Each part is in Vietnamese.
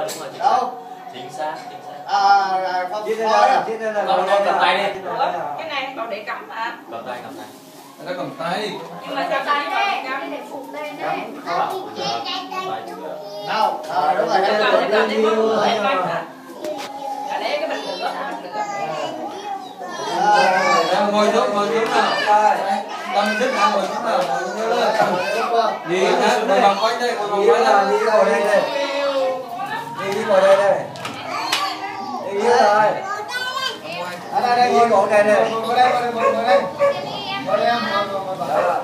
đúng rồi chính xác đâu chính xác chính xác à, à phong đây à đây là Con- con cầm tay đi. Cái này còn để cắm hả? cầm tay cầm tay nó cầm tay Nhưng mà sao tay này cắm để phục lên đấy đâu à, đúng rồi Cầm đây cầm cầm đến mông người? À đấy cái bịch lửa. Em ngồi xuống ngồi xuống nào tâm sức nào ngồi xuống nào ngồi xuống lên đi hát ngồi vòng quanh đây ngồi vòng đi quanh là đây đi ngồi đây đây đi ngồi đây đây đi rồi ở đây đây đi ngồi ngồi đây đây ngồi đây ngồi đây ngồi đây ngồi đây em ngồi ngồi ngồi ngồi Đó.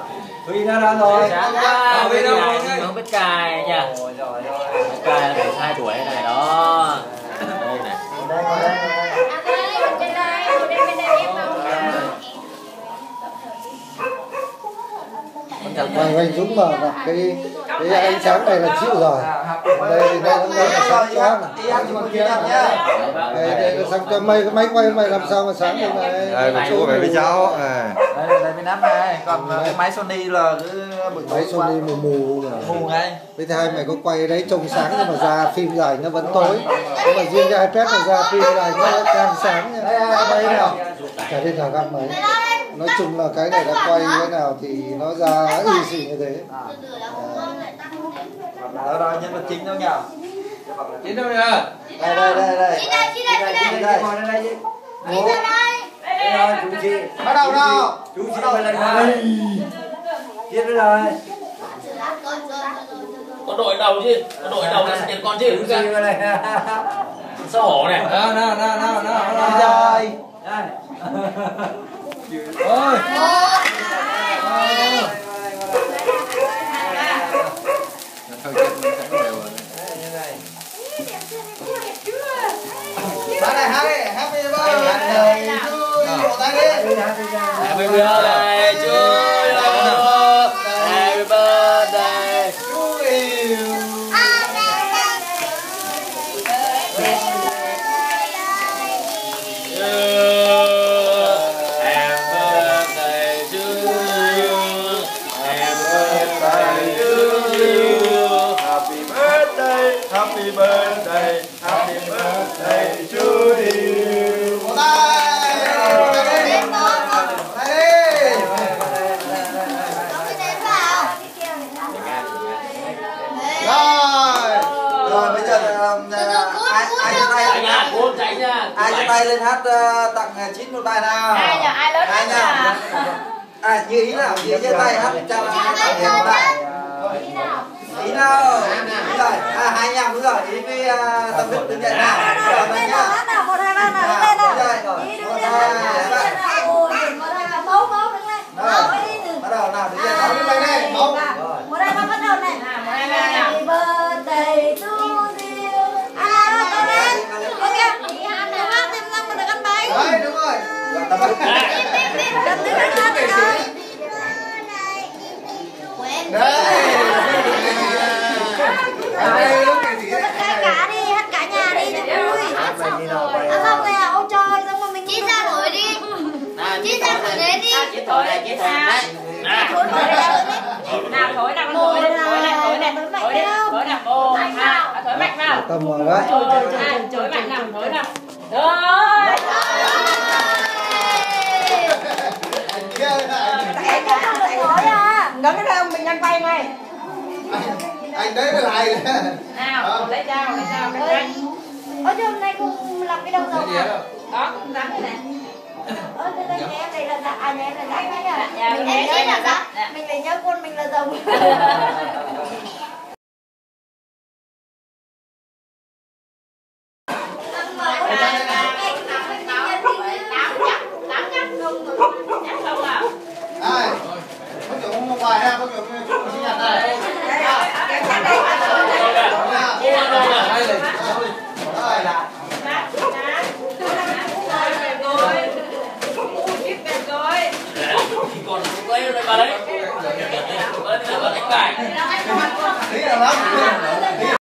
Huy nó ra rồi Sáng quá, Đâu, biết biết đâu, cài, ngồi đây. nhưng không biết cài nha Ôi trời ơi Biết cài là phải hai tuổi này đó Đây này ngồi đây ngồi đây Hoàng Anh Dũng mà gặp cái cái ánh sáng này là chịu rồi. Đây đây nó đây là sáng kia nhá Đây đây là sáng cho mày cái máy quay mày làm sao mà sáng được này. Đây, một chú về với cháu. Đây đây mới nắp này còn cái máy Sony là cứ Máy Sony mù mù mù ngay Với thứ hai mày có quay đấy trông sáng nhưng mà ra phim dài nó vẫn tối. Nhưng mà riêng cái iPad này ra phim dài nó càng sáng nha. Đây nào. Chả nên nào gặp mày. Nói chung là cái này đã quay cái nào thì nó ra y xì như thế. đó đó nhân vật chính đâu nhở chính đâu nhở đây đây đây đây. Chị đây, chị đây, chị đây. đây ngồi đây chú chị bắt đầu nào? Chú chị lên đây. Chiếc đây rồi. Có đội đầu chứ? Có đội đầu là nhận con chứ? Chị Sao hổ này nào nào nào ôi đây này hai đây happy birthday to you Happy birthday ai cho tay lên hát uh, tặng chín một bài nào. Ai nhờ, ai lớn ai nhá à? như ý nào? Như ý giơ tay hát chào tặng chín một bài ý nào? Đúng rồi. À hai nhầm đúng rồi ý với uh, tâm đức đứng nhận nào rồi rồi nhá nào một hai ba nào nào lên nào đúng rồi rồi đi một đứng hai lên ba ôi một hai ba mấu mấu đứng lên mấu đi từ bắt đầu nào đứng dậy Nào, đứng lên đây, một. một hai ba bắt đầu này À, một hai ba nào. Happy birthday to you à con lên ok đi hát nào hát thêm năm mà được ăn bánh đấy đúng rồi Rồi, tâm đức đừng đứng lên hát rồi đấy ở đây lúc này thì hát cả cả đi hát cả nhà đi cho vui hát mày đi nào mày à không kìa ôi trời sao mà mình chỉ ra nổi đi chỉ ra nổi đấy đi À, chị thổi này, chị thổi này. thổi nổi đấy Nào, thổi nào, con thổi này, thổi này, thổi này, thổi này, thổi nào. Một, hai, à, thổi mạnh nào. Tâm rồi đấy. À, thổi mạnh nào, thổi nào. Rồi. À Ngấn cái rơm mình nhanh tay ngay. anh đấy là ai Nào, lấy dao, lấy dao, lấy dao. ôi chứ hôm nay không làm cái đầu dầu à Đó, cũng rắn đây nè. ơ thế đây nhà em này là dạ à nhà em là dạ đấy nhá Dạ, mình mình em nghĩ là dạ dạ. mình lại nhớ quân mình là rồng